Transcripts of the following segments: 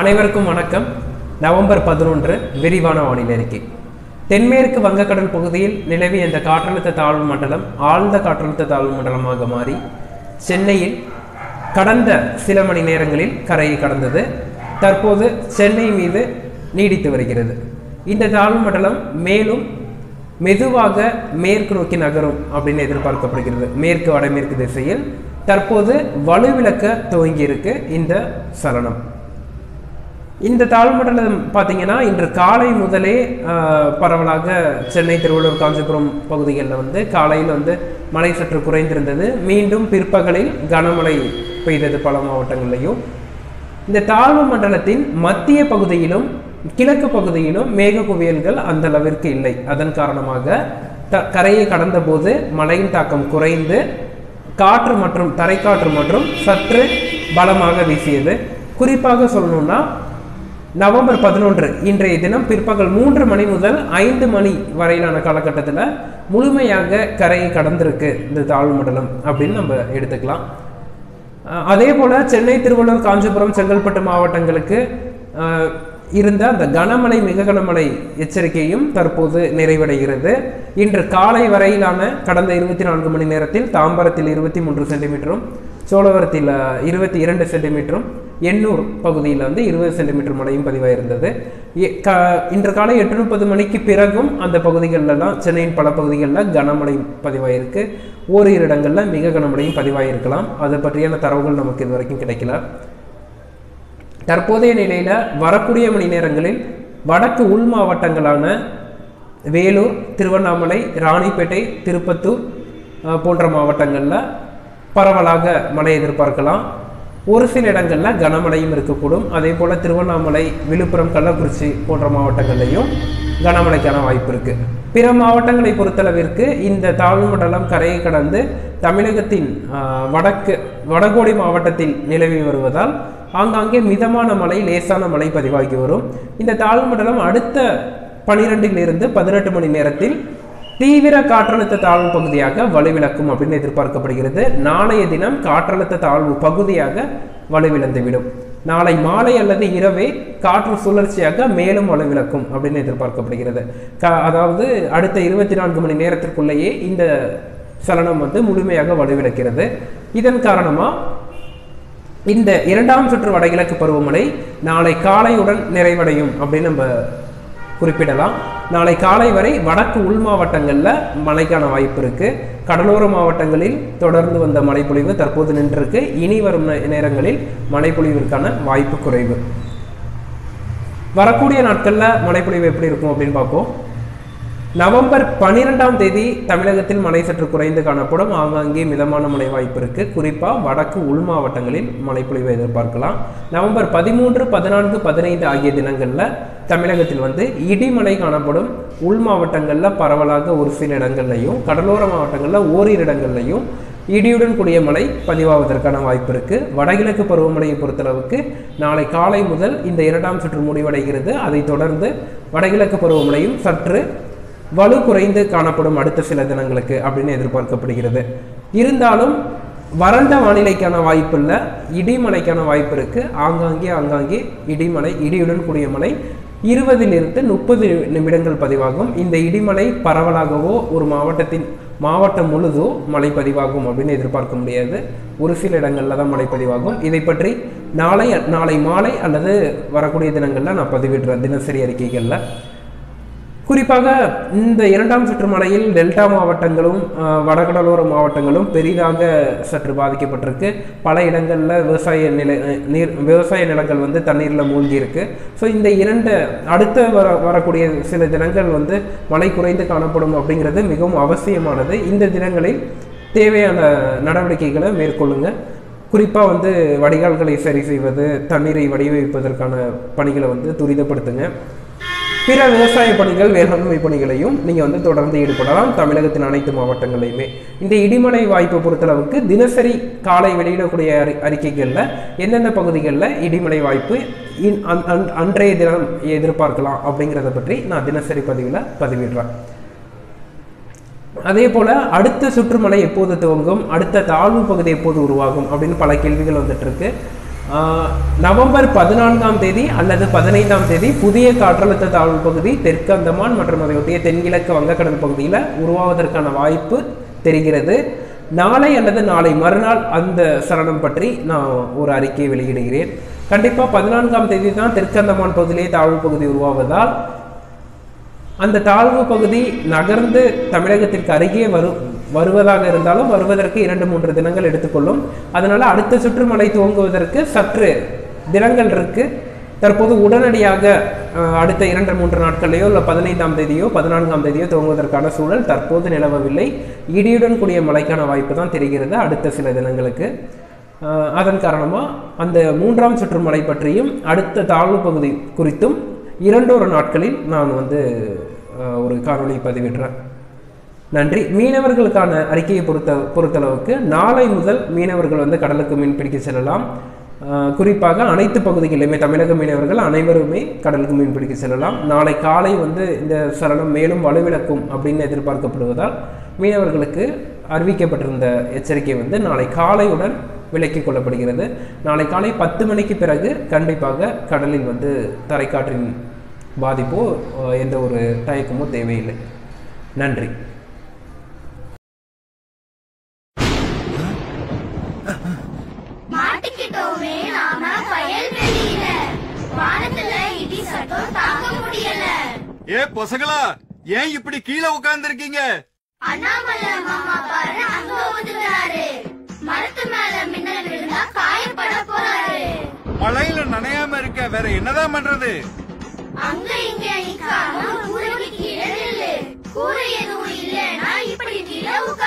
அனைவருக்கும் வணக்கம். நவம்பர் பதினொன்று விரிவான வானிலை அறிக்கை. தென்மேற்கு வங்கக்கடல் பகுதியில் நிலவிய இந்த காற்றழுத்த தாழ்வு மண்டலம் ஆழ்ந்த காற்றழுத்த தாழ்வு மண்டலமாக மாறி சென்னையில் கடந்த சில மணி நேரங்களில் கரையை கடந்தது. தற்போது சென்னை மீது நீடித்து வருகிறது. இந்த தாழ்வு மண்டலம் மேலும் மெதுவாக மேற்கு நோக்கி நகரும் அப்படின்னு எதிர்பார்க்கப்படுகிறது. மேற்கு வடமேற்கு திசையில் தற்போது வலுவிளக்க துவங்கி இருக்கு இந்த சலனம். இந்த தாழ்மண்டலம் பார்த்தீங்கன்னா இன்று காலை முதலே பரவலாக சென்னை திருவள்ளூர் காஞ்சிபுரம் பகுதிகளில் வந்து காலையில் வந்து மழை சற்று குறைந்திருந்தது. மீண்டும் பிற்பகலில் கனமழை பெய்தது பல மாவட்டங்களிலையும். இந்த தாழ்வு மண்டலத்தின் மத்திய பகுதியிலும் கிழக்கு பகுதியிலும் மேக குவியல்கள் அந்த அளவிற்கு இல்லை. அதன் காரணமாக த கரையை கடந்தபோது மழையின் தாக்கம் குறைந்து காற்று மற்றும் தரைக்காற்று மற்றும் சற்று பலமாக வீசியது. குறிப்பாக சொல்லணும்னா நவம்பர் பதினொன்று இன்றைய தினம் பிற்பகல் மூன்று மணி முதல் ஐந்து மணி வரையிலான காலகட்டத்தில் முழுமையாக கரையை கடந்திருக்கு இந்த தாழ்வு மண்டலம் அப்படின்னு நம்ம எடுத்துக்கலாம். அதே போல் சென்னை திருவள்ளூர் காஞ்சிபுரம் செங்கல்பட்டு மாவட்டங்களுக்கு இருந்த அந்த கனமழை மிக கனமழை எச்சரிக்கையும் தற்போது நிறைவடைகிறது. இன்று காலை வரையிலான கடந்த இருபத்தி நான்கு மணி நேரத்தில் தாம்பரத்தில் இருபத்தி மூன்று சென்டிமீட்டரும் சோழவரத்தில் இருபத்தி இரண்டு சென்டிமீட்டரும் எண்ணூர் பகுதியில் வந்து இருபது சென்டிமீட்டர் மழையும் பதிவாயிருந்தது. க- இன்று காலை எட்டு முப்பது மணிக்கு பிறகும் அந்த பகுதிகளெல்லாம் சென்னையின் பல பகுதிகளில் கனமழை பதிவாயிருக்கு. ஓரிரு இடங்களில் மிக கனமழையும் பதிவாயிருக்கலாம். அதை பற்றியான தரவுகள் நமக்கு இது வரைக்கும் கிடைக்கல. தற்போதைய நிலையில் வரக்கூடிய மணி நேரங்களில் வடக்கு உள் மாவட்டங்களான வேலூர் திருவண்ணாமலை ராணிப்பேட்டை திருப்பத்தூர் போன்ற மாவட்டங்களில் பரவலாக மழை எதிர்பார்க்கலாம். ஒரு சில இடங்களில் கனமழையும் இருக்கக்கூடும். அதே போல் திருவண்ணாமலை விழுப்புரம் கள்ளக்குறிச்சி போன்ற மாவட்டங்கள்லையும் கனமழைக்கான வாய்ப்பு இருக்குது பிற மாவட்டங்களை பொறுத்தளவிற்கு இந்த தாழ்வு மண்டலம் கரையை கடந்து தமிழகத்தின் வடக்கு வடகோடி மாவட்டத்தில் நிலவி வருவதால் ஆங்காங்கே மிதமான மழை லேசான மழை பதிவாகி வரும். இந்த தாழ்வு மண்டலம் அடுத்த பனிரெண்டில் இருந்து பதினெட்டு மணி நேரத்தில் தீவிர காற்றழுத்த தாழ்வு பகுதியாக வலுவிழக்கும் அப்படின்னு எதிர்பார்க்கப்படுகிறது. நாளைய தினம் காற்றழுத்த தாழ்வு பகுதியாக வலுவிழந்துவிடும். நாளை மாலை அல்லது இரவே காற்று சுழற்சியாக மேலும் வலுவிழக்கும் அப்படின்னு எதிர்பார்க்கப்படுகிறது. க- அதாவது அடுத்த இருபத்தி நான்கு மணி நேரத்திற்குள்ளேயே இந்த சலனம் வந்து முழுமையாக வலுவிழக்கிறது. இதன் காரணமா இந்த இரண்டாம் சுற்று வடகிழக்கு பருவமழை நாளை காலையுடன் நிறைவடையும் அப்படின்னு நம்ம குறிப்பிடலாம். நாளை காலை வரை வடக்கு உள் மாவட்டங்களில் மழைக்கான வாய்ப்பு இருக்குது கடலோர மாவட்டங்களில் தொடர்ந்து வந்த மழைப்பொழிவு தற்போது நின்றிருக்கு. இனி வரும் நேரங்களில் மழைப்பொழிவிற்கான வாய்ப்பு குறைவு. வரக்கூடிய நாட்களில் மழைப்பொழிவு எப்படி இருக்கும் அப்படின்னு பார்ப்போம். நவம்பர் பன்னிரெண்டாம் தேதி தமிழகத்தில் மழை சற்று குறைந்து காணப்படும். ஆங்காங்கே மிதமான மழை வாய்ப்பு இருக்கு. குறிப்பாக வடக்கு உள் மாவட்டங்களில் மழைப்பொழிவை எதிர்பார்க்கலாம். நவம்பர் பதிமூன்று பதினான்கு பதினைந்து ஆகிய தினங்களில் தமிழகத்தில் வந்து இடிமழை காணப்படும். உள் மாவட்டங்களில் பரவலாக ஒரு சில இடங்கள்லையும் கடலோர மாவட்டங்களில் ஓரிரு இடங்கள்லையும் இடியுடன் கூடிய மழை பதிவாவதற்கான வாய்ப்பு இருக்கு. வடகிழக்கு பருவமழையை பொறுத்தளவுக்கு நாளை காலை முதல் இந்த இரண்டாம் சுற்று முடிவடைகிறது. அதைத் தொடர்ந்து வடகிழக்கு பருவமழையும் சற்று வலு குறைந்து காணப்படும் அடுத்த சில தினங்களுக்கு அப்படின்னு எதிர்பார்க்கப்படுகிறது. இருந்தாலும் வறண்ட வானிலைக்கான வாய்ப்பு இல்லை இடிமலைக்கான வாய்ப்பு இருக்கு. ஆங்காங்கே ஆங்காங்கே இடிமலை இடியுடன் கூடிய மலை இருபதிலிருந்து முப்பது நிமிடங்கள் பதிவாகும். இந்த இடிமலை பரவலாகவோ ஒரு மாவட்டத்தின் மாவட்டம் முழுதோ மழை பதிவாகும் அப்படின்னு எதிர்பார்க்க முடியாது. ஒரு சில இடங்களில் தான் மழை பதிவாகும். இதை பற்றி நாளை நாளை மாலை அல்லது வரக்கூடிய தினங்களில் நான் பதிவிடுறேன். தினசரி அறிக்கைகளில். குறிப்பாக இந்த இரண்டாம் சுற்று மழையில் டெல்டா மாவட்டங்களும் வடகடலோர மாவட்டங்களும் பெரிதாக சற்று பாதிக்கப்பட்டிருக்கு. பல இடங்களில் விவசாய நிலை நீர் விவசாய நிலங்கள் வந்து தண்ணீரில் மூழ்கி இருக்கு ஸோ இந்த இரண்டு அடுத்த வர வரக்கூடிய சில தினங்கள் வந்து மழை குறைந்து காணப்படும் அப்படிங்கிறது மிகவும் அவசியமானது. இந்த தினங்களில் தேவையான நடவடிக்கைகளை மேற்கொள்ளுங்க. குறிப்பாக வந்து வடிகால்களை சரி செய்வது தண்ணீரை வடிவமைப்பதற்கான பணிகளை வந்து துரிதப்படுத்துங்க. பிற விவசாய பணிகள் வேளாண்மை பணிகளையும் நீங்கள் வந்து தொடர்ந்து ஈடுபடலாம். தமிழகத்தின் அனைத்து மாவட்டங்களையுமே. இந்த இடிமலை வாய்ப்பை பொறுத்தளவுக்கு தினசரி காலை வெளியிடக்கூடிய அறி அறிக்கைகளில் எந்தெந்த பகுதிகளில் இடிமலை வாய்ப்பு இன்- அன்- அன்றைய தினம் எதிர்பார்க்கலாம் அப்படிங்கிறத பற்றி நான் தினசரி பதிவில் பதிவிடுறேன். அதே போல அடுத்த சுற்றுமலை எப்போது துவங்கும் அடுத்த தாழ்வு பகுதி எப்போது உருவாகும் அப்படின்னு பல கேள்விகள் வந்துட்டு இருக்கு. நவம்பர் பதினான்காம் தேதி அல்லது பதினைந்தாம் தேதி புதிய காற்றழுத்த தாழ்வு பகுதி தெற்கு அந்தமான் மற்றும் அதையொட்டிய தென்கிழக்கு வங்கக்கடல் பகுதியில் உருவாவதற்கான வாய்ப்பு தெரிகிறது. நாளை அல்லது நாளை மறுநாள் அந்த சரணம் பற்றி நான் ஒரு அறிக்கையை வெளியிடுகிறேன். கண்டிப்பாக பதினான்காம் தேதி தான் தெற்கு அந்தமான் பகுதியிலே தாழ்வு பகுதி உருவாவதால் அந்த தாழ்வு பகுதி நகர்ந்து தமிழகத்திற்கு அருகே வரும். வருவதாக இருந்தாலும் வருவதற்கு இரண்டு மூன்று தினங்கள் எடுத்துக்கொள்ளும். அதனால் அடுத்த சுற்று மழை துவங்குவதற்கு சற்று தினங்கள் இருக்குது தற்போது உடனடியாக அடுத்த இரண்டு மூன்று நாட்களையோ இல்லை பதினைந்தாம் தேதியோ பதினான்காம் தேதியோ துவங்குவதற்கான சூழல் தற்போது நிலவவில்லை. இடியுடன் கூடிய மழைக்கான வாய்ப்பு தான் தெரிகிறது அடுத்த சில தினங்களுக்கு. அதன் காரணமாக அந்த மூன்றாம் சுற்று மழை பற்றியும் அடுத்த தாழ்வு பகுதி குறித்தும் இரண்டொரு நாட்களில் நான் வந்து ஒரு காணொளி பதிவிடுறேன். நன்றி. மீனவர்களுக்கான அறிக்கையை பொறுத்த பொறுத்தளவுக்கு நாளை முதல் மீனவர்கள் வந்து கடலுக்கு மீன் பிடிக்க செல்லலாம். குறிப்பாக அனைத்து பகுதிகளிலுமே தமிழக மீனவர்கள் அனைவருமே கடலுக்கு மீன் பிடிக்க செல்லலாம். நாளை காலை வந்து இந்த சலனம் மேலும் வலுவிழக்கும் அப்படின்னு எதிர்பார்க்கப்படுவதால் மீனவர்களுக்கு அறிவிக்கப்பட்டிருந்த எச்சரிக்கை வந்து நாளை காலையுடன் விலக்கிக் கொள்ளப்படுகிறது. நாளை காலை பத்து மணிக்கு பிறகு கண்டிப்பாக கடலில் வந்து தரைக்காற்றின் பாதிப்போ எந்த ஒரு தயக்கமோ தேவையில்லை. நன்றி. ஏ பொசங்களா ஏன் இப்படி கீழே உட்கார்ந்திருக்கீங்க? அண்ணாமலை மாமா பாரு அங்க ஒதுங்குறாரு மரத்து மேல மின்னல் விழுந்தா காயப்பட போறாரு. மழையில நனையாம இருக்க வேற என்னதான் பண்றது? அங்க இங்க நிக்காம கூரைக்கு கீழே கூரை எதுவும் இல்லைன்னா இப்படி கீழே உட்காரு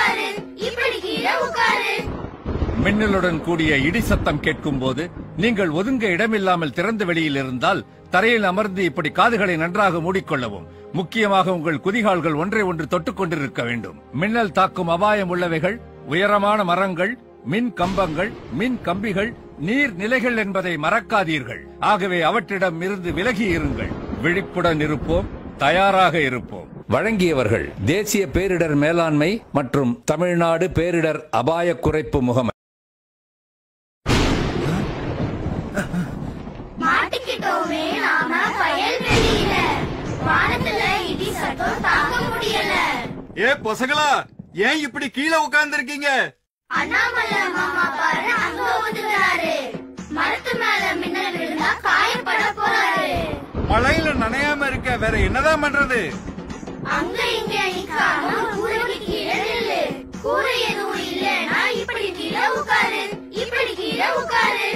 மின்னலுடன் கூடிய இடி சத்தம் கேட்கும் போது நீங்கள் ஒதுங்க இடமில்லாமல் திறந்த வெளியில் இருந்தால் தரையில் அமர்ந்து இப்படி காதுகளை நன்றாக மூடிக்கொள்ளவும். முக்கியமாக உங்கள் குதிகால்கள் ஒன்றை ஒன்று தொட்டுக் கொண்டிருக்க வேண்டும். மின்னல் தாக்கும் அபாயம் உள்ளவைகள் உயரமான மரங்கள் மின் கம்பங்கள் மின் கம்பிகள் நீர் நிலைகள் என்பதை மறக்காதீர்கள். ஆகவே அவற்றிடம் இருந்து விலகி இருங்கள். விழிப்புடன் இருப்போம் தயாராக இருப்போம். வழங்கியவர்கள் தேசிய பேரிடர் மேலாண்மை மற்றும் தமிழ்நாடு பேரிடர் அபாய குறைப்பு முகமை. ஏ பொசங்களா ஏன் இப்படி கீழே உட்கார்ந்திருக்கீங்க? அண்ணாமலை மாமா பாரு அங்க ஒதுங்குறாரு மரத்து மேல மின்னல் விழுந்தா காயப்பட போறாரு. மழையில நனையாம இருக்க வேற என்னதான் பண்றது? அங்க இங்க நிக்காம கூரைக்கு கீழே நில்லு. கூரை எதுவும் இல்லைன்னா இப்படி கீழே உட்காரு இப்படி கீழே உட்காரு.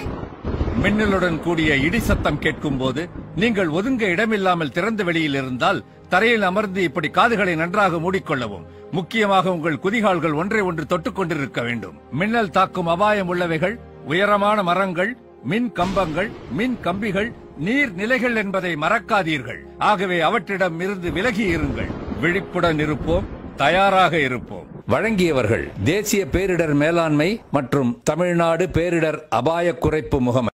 மின்னலுடன் கூடிய இடி சத்தம் கேட்கும் போது நீங்கள் ஒதுங்க இடமில்லாமல் திறந்த வெளியில் இருந்தால் தரையில் அமர்ந்து இப்படி காதுகளை நன்றாக மூடிக்கொள்ளவும் முக்கியமாக உங்கள் குதிகால்கள் ஒன்றை ஒன்று தொட்டுக் கொண்டிருக்க வேண்டும். மின்னல் தாக்கும் அபாயம் உள்ளவைகள் உயரமான மரங்கள் மின் கம்பங்கள் மின் கம்பிகள் நீர் நிலைகள் என்பதை மறக்காதீர்கள். ஆகவே அவற்றிடம் இருந்து விலகி இருங்கள். விழிப்புடன் இருப்போம் தயாராக இருப்போம். வழங்கியவர்கள் தேசிய பேரிடர் மேலாண்மை மற்றும் தமிழ்நாடு பேரிடர் அபாய குறைப்பு முகமை.